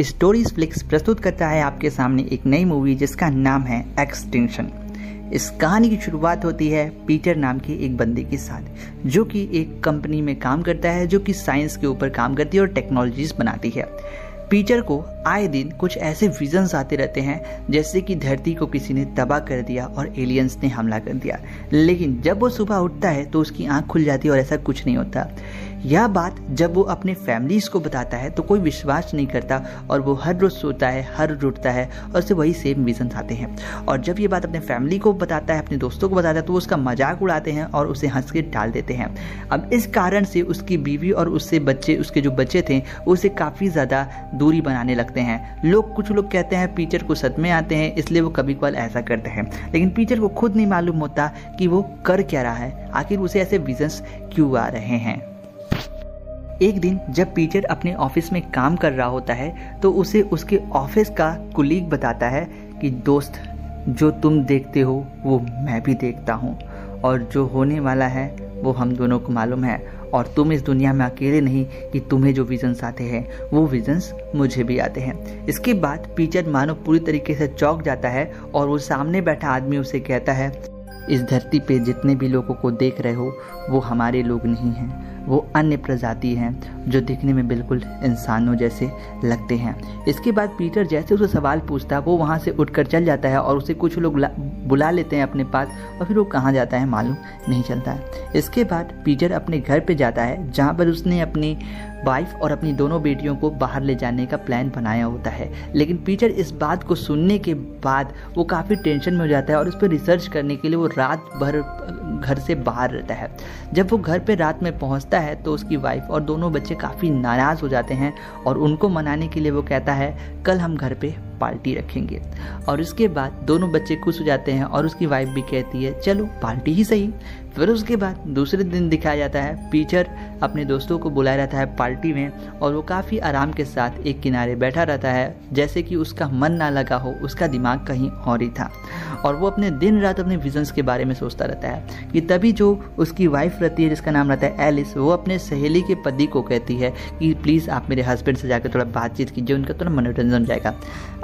Stories flix प्रस्तुत करता है आपके सामने एक नई मूवी जिसका नाम है एक्सटेंशन इस कहानी की शुरुआत होती है पीटर नाम के एक बंदे के साथ, जो कि एक कंपनी में काम करता है, जो कि साइंस के ऊपर काम करती है और टेक्नोलॉजीज़ बनाती है। पीटर को आए दिन कुछ ऐसे विजन्स आते रहते हैं, जैसे कि धरती को किसी ने तबाह कर दिया और एलियंस ने हमला कर दिया। लेकिन जब वो सुबह उठता है तो उसकी आँख खुल जाती है और ऐसा कुछ नहीं होता। यह बात जब वो अपने फैमिलीज़ को बताता है तो कोई विश्वास नहीं करता और वो हर रोज सोता है, हर रोज उठता है और उसे वही सेम विजन आते हैं। और जब ये बात अपने फैमिली को बताता है, अपने दोस्तों को बताता है तो वो उसका मज़ाक उड़ाते हैं और उसे हंस के डाल देते हैं। अब इस कारण से उसकी बीवी और उससे बच्चे, उसके जो बच्चे थे उसे काफ़ी ज़्यादा दूरी बनाने लगते हैं। लोग, कुछ लोग कहते हैं पीचर को सदमे आते हैं, इसलिए वो कभी कभार ऐसा करते हैं। लेकिन पीचर को खुद नहीं मालूम होता कि वो कर क्या रहा है। आखिर उसे ऐसे विजन्स क्यों आ रहे हैं? एक दिन जब पीटर अपने ऑफ़िस में काम कर रहा होता है तो उसे उसके ऑफ़िस का कुलीग बताता है कि, दोस्त, जो तुम देखते हो, वो मैं भी देखता हूँ। और जो होने वाला है, वो हम दोनों को मालूम है। और तुम इस दुनिया में अकेले नहीं कि तुम्हें जो विजन्स आते हैं, वो विजन्स मुझे भी आते हैं। इसके बाद पीचर मानो पूरी तरीके से चौक जाता है और वो सामने बैठा आदमी उसे कहता है, इस धरती पे जितने भी लोगों को देख रहे हो, वो हमारे लोग नहीं हैं। वो अन्य प्रजाति हैं, जो दिखने में बिल्कुल इंसानों जैसे लगते हैं। इसके बाद पीटर जैसे उसे सवाल पूछता है, वो वहाँ से उठकर चल जाता है और उसे कुछ लोग बुला लेते हैं अपने पास और फिर वो कहाँ जाता है मालूम नहीं चलता है। इसके बाद पीटर अपने घर पे जाता है, जहाँ पर उसने अपनी वाइफ और अपनी दोनों बेटियों को बाहर ले जाने का प्लान बनाया होता है। लेकिन पीटर इस बात को सुनने के बाद वो काफ़ी टेंशन में हो जाता है और उस पर रिसर्च करने के लिए वो रात भर घर से बाहर रहता है। जब वो घर पर रात में पहुँचता है तो उसकी वाइफ और दोनों बच्चे काफ़ी नाराज़ हो जाते हैं और उनको मनाने के लिए वो कहता है, कल हम घर पे पार्टी रखेंगे। और उसके बाद दोनों बच्चे खुश हो जाते हैं और उसकी वाइफ भी कहती है, चलो पार्टी ही सही। फिर उसके बाद दूसरे दिन दिखाया जाता है पीचर अपने दोस्तों को बुलाया रहता है पार्टी में और वो काफ़ी आराम के साथ एक किनारे बैठा रहता है, जैसे कि उसका मन ना लगा हो, उसका दिमाग कहीं और ही था। और वो अपने दिन रात अपने विजन्स के बारे में सोचता रहता है कि तभी जो उसकी वाइफ रहती है, जिसका नाम रहता है एलिस वो अपने सहेली के पति को कहती है कि प्लीज़ आप मेरे हस्बैंड से जाकर थोड़ा बातचीत कीजिए, उनका थोड़ा मनोरंजन हो जाएगा।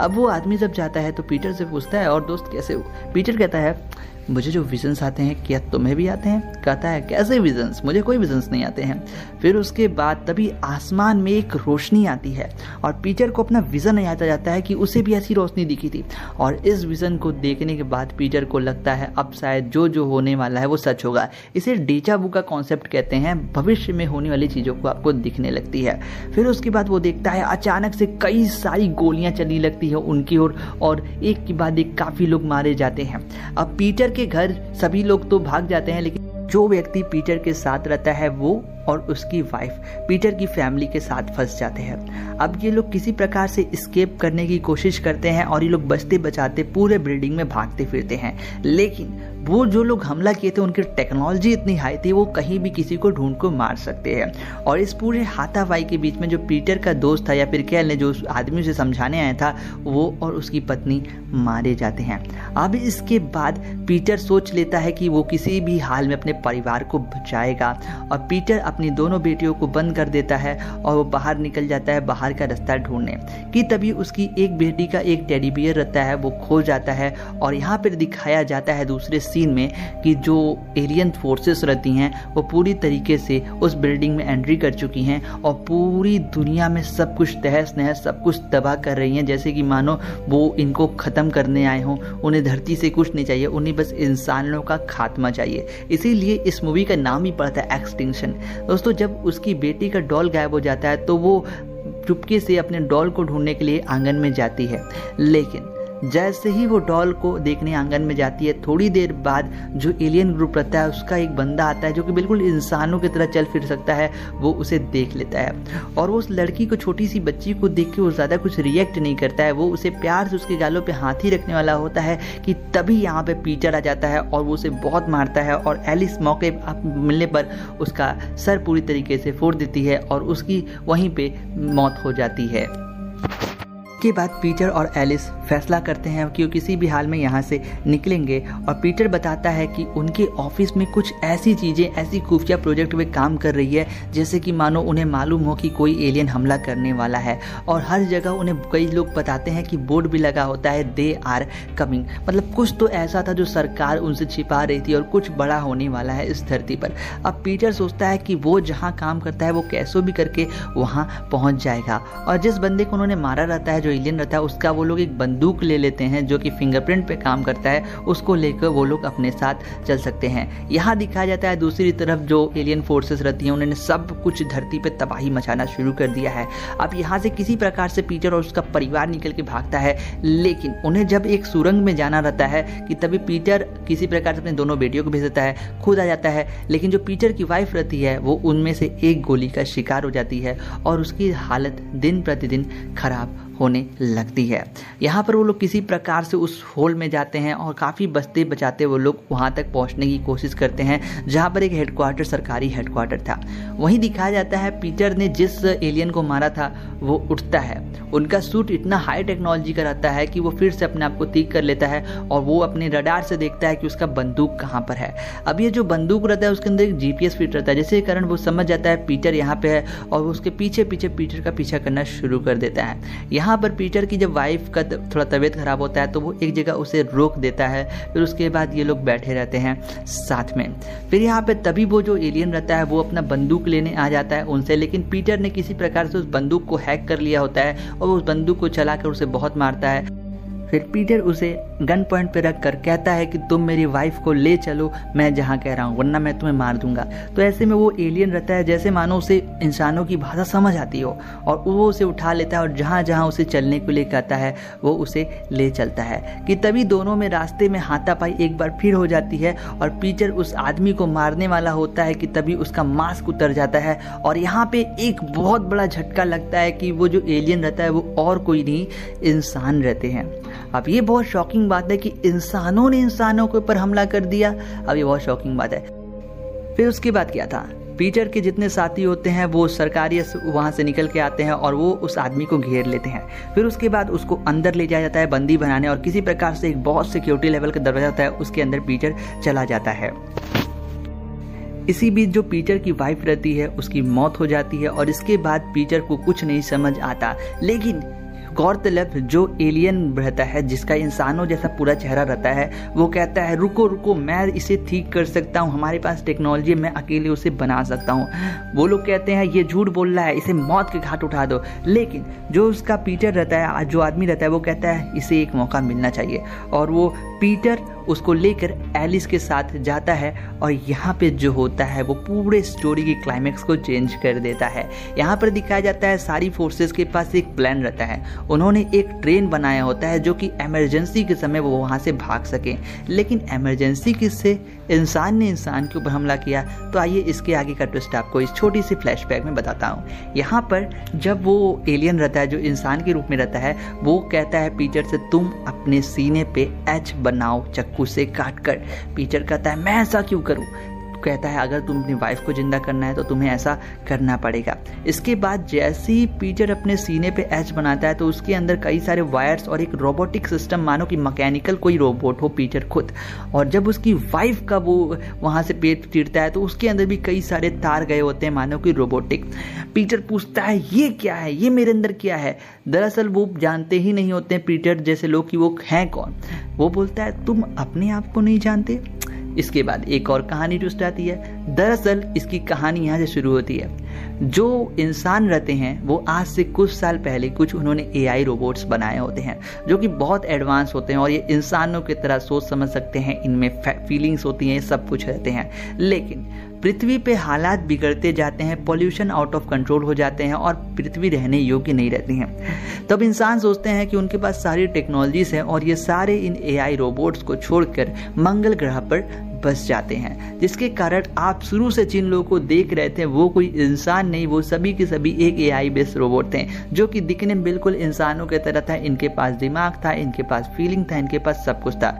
अब वो आदमी जब जाता है तो पीटर से पूछता है, और दोस्त कैसे हो? पीटर कहता है, मुझे जो विजन्स आते हैं, क्या तुम्हें भी आते हैं? कहता है, कैसे विजन्स मुझे कोई विजन्स नहीं आते हैं. फिर उसके बाद तभी आसमान में एक रोशनी आती है और पीटर को अपना विजन याद आ जाता है कि उसे भी ऐसी रोशनी दिखी थी। और इस विजन को देखने के बाद पीटर को लगता है, अब शायद जो जो होने वाला है वो सच होगा। इसे डेचा बू का कॉन्सेप्ट कहते हैं। भविष्य में होने वाली चीज़ों को आपको दिखने लगती है। फिर उसके बाद वो देखता है, अचानक से कई सारी गोलियाँ चलने लगती है। उनकी ओर और, और एक के बाद एक काफ़ी लोग मारे जाते हैं। अब पीटर के घर सभी लोग तो भाग जाते हैं लेकिन जो व्यक्ति पीटर के साथ रहता है वो और उसकी वाइफ पीटर की फैमिली के साथ फंस जाते हैं। अब ये लोग किसी प्रकार से स्केप करने की कोशिश करते हैं और ये लोग बचते बचाते पूरे बिल्डिंग में भागते फिरते हैं। लेकिन वो जो लोग हमला किए थे, उनकी टेक्नोलॉजी इतनी हाई थी, वो कहीं भी किसी को ढूंढ को मार सकते हैं। और इस पूरे हाथापाई के बीच में जो पीटर का दोस्त था या फिर कैल ने जो उस आदमी से समझाने आया था, वो और उसकी पत्नी मारे जाते हैं। अब इसके बाद पीटर सोच लेता है कि वो किसी भी हाल में अपने परिवार को बचाएगा। और पीटर अपनी दोनों बेटियों को बंद कर देता है और वो बाहर निकल जाता है, बाहर का रास्ता ढूँढने। कि तभी उसकी एक बेटी का एक टेडी बियर रहता है, वो खो जाता है और यहाँ पर दिखाया जाता है दूसरे सीन में कि जो एलियन फोर्सेस रहती हैं, वो पूरी तरीके से उस बिल्डिंग में एंट्री कर चुकी हैं और पूरी दुनिया में सब कुछ तहस नहस, सब कुछ तबाह कर रही हैं। जैसे कि मानो वो इनको ख़त्म करने आए हों, उन्हें धरती से कुछ नहीं चाहिए, उन्हें बस इंसानों का खात्मा चाहिए। इसीलिए इस मूवी का नाम ही पड़ता है एक्सटिंक्शन दोस्तों, जब उसकी बेटी का डॉल गायब हो जाता है तो वो चुपके से अपने डॉल को ढूँढने के लिए आँगन में जाती है। लेकिन जैसे ही वो डॉल को देखने आँगन में जाती है, थोड़ी देर बाद जो एलियन ग्रुप रहता है, उसका एक बंदा आता है जो कि बिल्कुल इंसानों की तरह चल फिर सकता है, वो उसे देख लेता है। और वो उस लड़की को, छोटी सी बच्ची को देख के वो ज़्यादा कुछ रिएक्ट नहीं करता है। वो उसे प्यार से उसके गालों पर हाथ ही रखने वाला होता है कि तभी यहाँ पर पीटर आ जाता है और वो उसे बहुत मारता है और एलिस मौके मिलने पर उसका सर पूरी तरीके से फोड़ देती है और उसकी वहीं पे मौत हो जाती है। इसके बाद पीटर और एलिस फैसला करते हैं कि वो किसी भी हाल में यहाँ से निकलेंगे और पीटर बताता है कि उनके ऑफ़िस में कुछ ऐसी चीज़ें, ऐसी खुफिया प्रोजेक्ट में काम कर रही है, जैसे कि मानो उन्हें मालूम हो कि कोई एलियन हमला करने वाला है। और हर जगह उन्हें कई लोग बताते हैं कि बोर्ड भी लगा होता है दे आर कमिंग मतलब कुछ तो ऐसा था जो सरकार उनसे छिपा रही थी और कुछ बड़ा होने वाला है इस धरती पर। अब पीटर सोचता है कि वो जहाँ काम करता है वो कैसो भी करके वहाँ पहुँच जाएगा। और जिस बंदे को उन्होंने मारा रहता है, जो एलियन रहता है उसका वो लोग एक बंदूक ले लेते हैं जो कि फिंगरप्रिंट पे काम करता है। उसको लेकर वो लोग अपने साथ चल सकते हैं। यहाँ दिखाया जाता है दूसरी तरफ़ जो एलियन फोर्सेस रहती हैं, उन्होंने सब कुछ धरती पर तबाही मचाना शुरू कर दिया है। अब यहाँ से किसी प्रकार से पीटर और उसका परिवार निकल के भागता है, लेकिन उन्हें जब एक सुरंग में जाना रहता है कि तभी पीटर किसी प्रकार से अपने दोनों बेटियों को भेज देता है, खुद आ जाता है। लेकिन जो पीटर की वाइफ रहती है, वो उनमें से एक गोली का शिकार हो जाती है और उसकी हालत दिन प्रतिदिन खराब होने लगती है। यहाँ पर वो लोग किसी प्रकार से उस होल में जाते हैं और काफ़ी बचते बचाते वो लोग वहाँ तक पहुँचने की कोशिश करते हैं, जहाँ पर एक हेडक्वार्टर सरकारी हेडक्वार्टर था। वहीं दिखाया जाता है, पीटर ने जिस एलियन को मारा था, वो उठता है। उनका सूट इतना हाई टेक्नोलॉजी का रहता है कि वो फिर से अपने आप को ठीक कर लेता है और वो अपने रडार से देखता है कि उसका बंदूक कहाँ पर है। अब ये जो बंदूक रहता है, उसके अंदर एक जीपीएस फिट रहता है, जिसके कारण वो समझ जाता है, पीटर यहाँ पे है और वो उसके पीछे पीछे पीटर का पीछा करना शुरू कर देता है। यहाँ पर पीटर की जब वाइफ का थोड़ा तबीयत खराब होता है तो वो एक जगह उसे रोक देता है, फिर उसके बाद ये लोग बैठे रहते हैं साथ में। फिर यहाँ पे तभी वो जो एलियन रहता है, वो अपना बंदूक लेने आ जाता है उनसे, लेकिन पीटर ने किसी प्रकार से उस बंदूक को हैक कर लिया होता है और उस बंदूक को चलाकर उसे बहुत मारता है। फिर पीटर उसे गन पॉइंट पर रख कर कहता है कि तुम मेरी वाइफ को ले चलो, मैं जहाँ कह रहा हूँ, वरना मैं तुम्हें मार दूँगा। तो ऐसे में वो एलियन रहता है, जैसे मानो उसे इंसानों की भाषा समझ आती हो और वो उसे उठा लेता है और जहाँ जहाँ उसे चलने को लिए कहता है, वो उसे ले चलता है। कि तभी दोनों में रास्ते में हाथापाई एक बार फिर हो जाती है और पीटर उस आदमी को मारने वाला होता है कि तभी उसका मास्क उतर जाता है और यहाँ पे एक बहुत बड़ा झटका लगता है कि वो जो एलियन रहता है, वो और कोई नहीं, इंसान रहते हैं। अब ये बहुत शॉकिंग बात है कि इंसानों ने इंसानों के ऊपर हमला कर दिया। अब ये बहुत शॉकिंग बात है। फिर उसके बाद क्या था? पीटर के जितने साथी होते हैं, वो सरकारी वहाँ से निकल के आते हैं और वो उस आदमी को घेर लेते हैं। फिर उसके बाद उसको अंदर ले जाया जाता है बंदी बनाने और किसी प्रकार से एक बहुत सिक्योरिटी लेवल का दरवाज़ा होता है, उसके अंदर पीटर चला जाता है। इसी बीच जो पीटर की वाइफ रहती है, उसकी मौत हो जाती है और इसके बाद पीटर को कुछ नहीं समझ आता। लेकिन गौरतलब जो एलियन रहता है, जिसका इंसानों जैसा पूरा चेहरा रहता है, वो कहता है, रुको रुको, मैं इसे ठीक कर सकता हूँ, हमारे पास टेक्नोलॉजी मैं अकेले उसे बना सकता हूँ। वो लोग कहते हैं, ये झूठ बोल रहा है, इसे मौत के घाट उठा दो। लेकिन जो उसका पीटर रहता है, जो आदमी रहता है, वो कहता है, इसे एक मौका मिलना चाहिए। और वो पीटर उसको लेकर एलिस के साथ जाता है और यहाँ पे जो होता है, वो पूरे स्टोरी की क्लाइमैक्स को चेंज कर देता है। यहाँ पर दिखाया जाता है सारी फोर्सेस के पास एक प्लान रहता है। उन्होंने एक ट्रेन बनाया होता है जो कि एमरजेंसी के समय वो वहाँ से भाग सकें। लेकिन एमरजेंसी किससे? इंसान ने इंसान के ऊपर हमला किया तो आइए इसके आगे का ट्विस्ट आपको इस छोटी सी फ्लैशबैक में बताता हूँ। यहाँ पर जब वो एलियन रहता है, जो इंसान के रूप में रहता है, वो कहता है, पीटर से तुम अपने सीने पे एच बनाओ चक्कू से काट कर पीटर कहता है, मैं ऐसा क्यों करूँ? कहता है, अगर तुम अपनी वाइफ को ज़िंदा करना है तो तुम्हें ऐसा करना पड़ेगा. इसके बाद जैसे ही पीटर अपने सीने पे एच बनाता है तो उसके अंदर कई सारे वायर्स और एक रोबोटिक सिस्टम मानो कि मैकेनिकल कोई रोबोट हो पीटर खुद। और जब उसकी वाइफ का वो, वहाँ से पेट चिरता है तो उसके अंदर भी कई सारे तार गए होते हैं, मानो कि रोबोटिक पीटर पूछता है, ये क्या है? ये मेरे अंदर क्या है? दरअसल वो जानते ही नहीं होते पीटर जैसे लोग कि वो हैं कौन। वो बोलता है, तुम अपने आप को नहीं जानते? इसके बाद एक और कहानी ट्विस्ट आती है। दरअसल इसकी कहानी यहाँ से शुरू होती है। जो इंसान रहते हैं, वो आज से कुछ साल पहले कुछ उन्होंने एआई रोबोट्स बनाए होते हैं, जो कि बहुत एडवांस होते हैं और ये इंसानों की तरह सोच समझ सकते हैं। इनमें फीलिंग्स होती हैं सब कुछ रहते हैं। लेकिन पृथ्वी पे हालात बिगड़ते जाते हैं पॉल्यूशन आउट ऑफ़ कंट्रोल हो जाते हैं और पृथ्वी रहने योग्य नहीं रहती हैं। तब इंसान सोचते हैं कि उनके पास सारी टेक्नोलॉजीज़ हैं और ये सारे इन एआई रोबोट्स को छोड़कर मंगल ग्रह पर बस जाते हैं, जिसके कारण आप शुरू से जिन लोगों को देख रहे थे, वो कोई इंसान नहीं, वो सभी के सभी एक ए आई बेस्ड रोबोट थे, जो कि दिखने में बिल्कुल इंसानों की तरह था, इनके पास दिमाग था, इनके पास फीलिंग था, इनके पास सब कुछ था।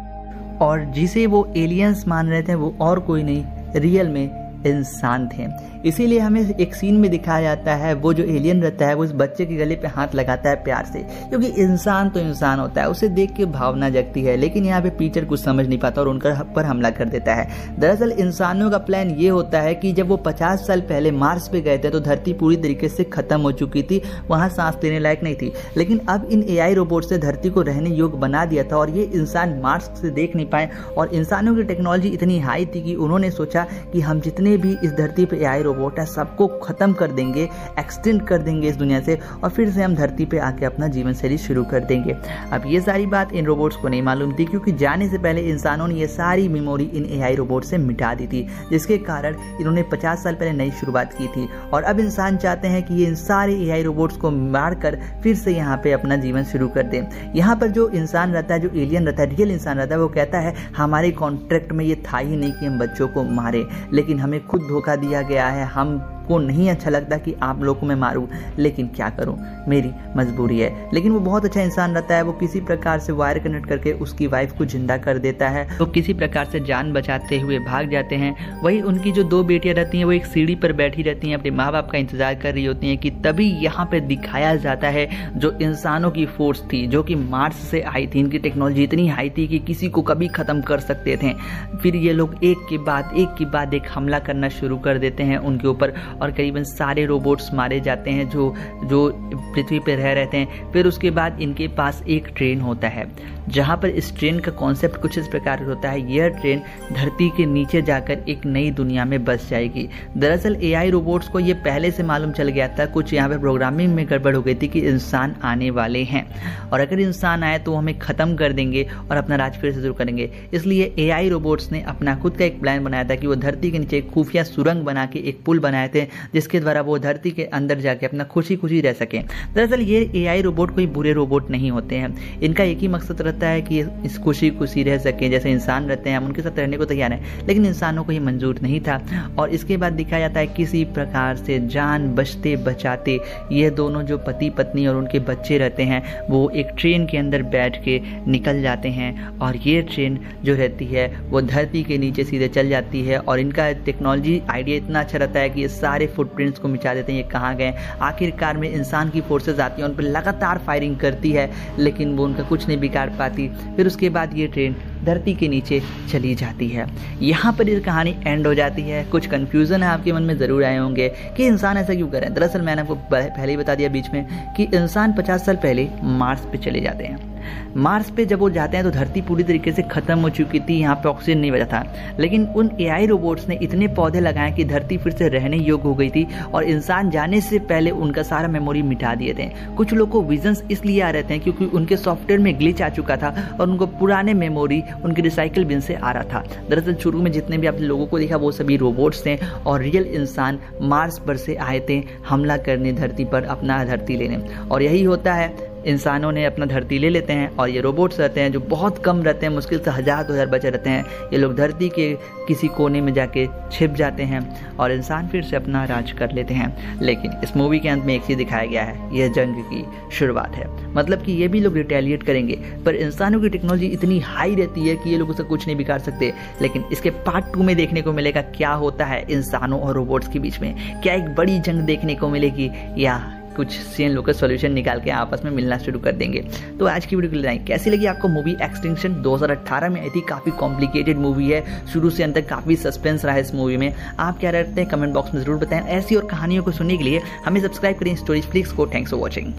और जिसे वो एलियंस मान रहे थे, वो और कोई नहीं रियल में इंसान थे। इसीलिए हमें एक सीन में दिखाया जाता है, वो जो एलियन रहता है, वो इस बच्चे के गले पे हाथ लगाता है प्यार से। क्योंकि इंसान तो इंसान होता है, उसे देख के भावना जगती है, लेकिन यहाँ पे पीटर कुछ समझ नहीं पाता और उनका पर हमला कर देता है। दरअसल इंसानों का प्लान ये होता है कि जब वो पचास साल पहले मार्स पे गए थे तो धरती पूरी तरीके से खत्म हो चुकी थी, वहाँ सांस लेने लायक नहीं थी। लेकिन अब इन ए रोबोट से धरती को रहने योग्य बना दिया था और ये इंसान मार्स से देख नहीं पाए। और इंसानों की टेक्नोलॉजी इतनी हाई थी कि उन्होंने सोचा कि हम जितने भी इस धरती पर ए रोबोट है, सबको खत्म कर देंगे एक्सटेंड कर देंगे इस दुनिया से और फिर से हम धरती पे आके अपना जीवन शैली शुरू कर देंगे। अब ये सारी बात इन रोबोट्स को नहीं मालूम थी क्योंकि जाने से पहले इंसानों ने ये सारी मेमोरी इन ए रोबोट से मिटा दी थी, जिसके कारण इन्होंने पचास साल पहले नई शुरुआत की थी। और अब इंसान चाहते हैं कि ये इन सारे ए रोबोट्स को मार कर फिर से यहाँ पे अपना जीवन शुरू कर दें। यहाँ पर जो इंसान रहता है, जो एलियन रहता है रियल इंसान रहता है, वो कहता है, हमारे कॉन्ट्रैक्ट में ये था ही नहीं कि हम बच्चों को मारे, लेकिन हमें खुद धोखा दिया गया है हम को नहीं अच्छा लगता कि आप लोग को मैं मारूं, लेकिन क्या करूँ? मेरी मजबूरी है। लेकिन वो बहुत अच्छा इंसान रहता है, वो किसी प्रकार से वायर कनेक्ट करके उसकी वाइफ को ज़िंदा कर देता है। वो किसी प्रकार से जान बचाते हुए भाग जाते हैं। वही उनकी जो दो बेटियाँ रहती हैं, वो एक सीढ़ी पर बैठी रहती हैं, अपने माँ बाप का इंतज़ार कर रही होती हैं कि तभी यहाँ पे दिखाया जाता है जो इंसानों की फोर्स थी, जो कि मार्स से आई थी। इनकी टेक्नोलॉजी इतनी हाई थी कि किसी को कभी खत्म कर सकते थे। फिर ये लोग एक के बाद, एक के बाद एक हमला करना शुरू कर देते हैं उनके ऊपर। और करीबन सारे रोबोट्स मारे जाते हैं जो जो पृथ्वी पर रह रहते हैं। फिर उसके बाद इनके पास एक ट्रेन होता है, जहाँ पर इस ट्रेन का कॉन्सेप्ट कुछ इस प्रकार होता है। यह ट्रेन धरती के नीचे जाकर एक नई दुनिया में बस जाएगी। दरअसल एआई रोबोट्स को यह पहले से मालूम चल गया था, कुछ यहाँ पर प्रोग्रामिंग में गड़बड़ हो गई थी कि इंसान आने वाले हैं। और अगर इंसान आए तो हमें ख़त्म कर देंगे और अपना राज फिर से शुरू करेंगे। इसलिए एआई रोबोट्स ने अपना खुद का एक प्लान बनाया था कि वो धरती के नीचे खुफिया सुरंग बना के एक पुल बनाए थे जिसके द्वारा वो धरती के अंदर जाके अपना खुशी खुशी रह सके। दरअसल ये एआई रोबोट कोई बुरे रोबोट नहीं होते हैं। इनका एक ही मकसद रहता है कि इस खुशी खुशी रह सकें। जैसे इंसान रहते हैं, हम उनके साथ रहने को तैयार हैं, लेकिन इंसानों को ये मंजूर नहीं था। और इसके बाद दिखाया जाता है किसी प्रकार से जान बचते बचाते ये दोनों जो पति पत्नी और उनके बच्चे रहते हैं, वो एक ट्रेन के अंदर बैठ के निकल जाते हैं। और ये ट्रेन जो रहती है, वो धरती के नीचे सीधे चल जाती है। और इनका टेक्नोलॉजी आइडिया इतना अच्छा रहता है कि ये सारे फुटप्रिंट्स को मिटा देते हैं, ये कहाँ गए आखिरकार में इंसान की फोर्सेज आती हैं, उन पर लगातार फायरिंग करती है, लेकिन वो उनका कुछ नहीं बिगाड़ पाती। फिर उसके बाद ये ट्रेन धरती के नीचे चली जाती है। यहाँ पर ये कहानी एंड हो जाती है। कुछ कन्फ्यूज़न है आपके मन में, ज़रूर आए होंगे कि इंसान ऐसा क्यों करें दरअसल मैंने आपको पहले ही बता दिया बीच में कि इंसान पचास साल पहले मार्स पे चले जाते हैं। मार्स पे जब वो जाते हैं तो धरती पूरी तरीके से खत्म हो चुकी थी, यहाँ पे ऑक्सीजन नहीं बचा था। लेकिन उन एआई रोबोट्स ने इतने पौधे लगाए कि धरती फिर से रहने योग्य हो गई थी और इंसान जाने से पहले उनका सारा मेमोरी मिटा दिए थे। कुछ लोग को विजन्स इसलिए आ रहे थे क्योंकि उनके सॉफ्टवेयर में ग्लिच आ चुका था और उनको पुराने मेमोरी उनके रिसाइकिल बिन से आ रहा था। दरअसल शुरू में जितने भी आपने लोगों को देखा, वो सभी रोबोट्स थे और रियल इंसान मार्स पर से आए थे हमला करने धरती पर अपना धरती लेने। और यही होता है इंसानों ने अपना धरती ले लेते हैं और ये रोबोट्स रहते हैं जो बहुत कम रहते हैं, मुश्किल से हज़ार दो हज़ार बचे रहते हैं। ये लोग धरती के किसी कोने में जाके छिप जाते हैं और इंसान फिर से अपना राज कर लेते हैं। लेकिन इस मूवी के अंत में एक चीज़ दिखाया गया है, यह जंग की शुरुआत है। मतलब कि ये भी लोग रिटेलिएट करेंगे, पर इंसानों की टेक्नोलॉजी इतनी हाई रहती है कि ये लोग उसे कुछ नहीं बिगाड़ सकते। लेकिन इसके पार्ट टू में देखने को मिलेगा क्या होता है इंसानों और रोबोट्स के बीच में। क्या एक बड़ी जंग देखने को मिलेगी? या कुछ सीन लोकल सोल्यूशन निकाल के आपस में मिलना शुरू कर देंगे। तो आज की वीडियो के लिए कैसी लगी आपको मूवी एक्सटेंशन 2018 में? आई थी काफ़ी कॉम्प्लिकेटेड मूवी है। शुरू से अंत तक काफ़ी सस्पेंस रहा है इस मूवी में। आप क्या रहते हैं? कमेंट बॉक्स में ज़रूर बताएँ। ऐसी और कहानियों को सुनने के लिए हमें सब्सक्राइब करें। स्टोरी फ्लिक्स को थैंक्स फॉर वॉचिंग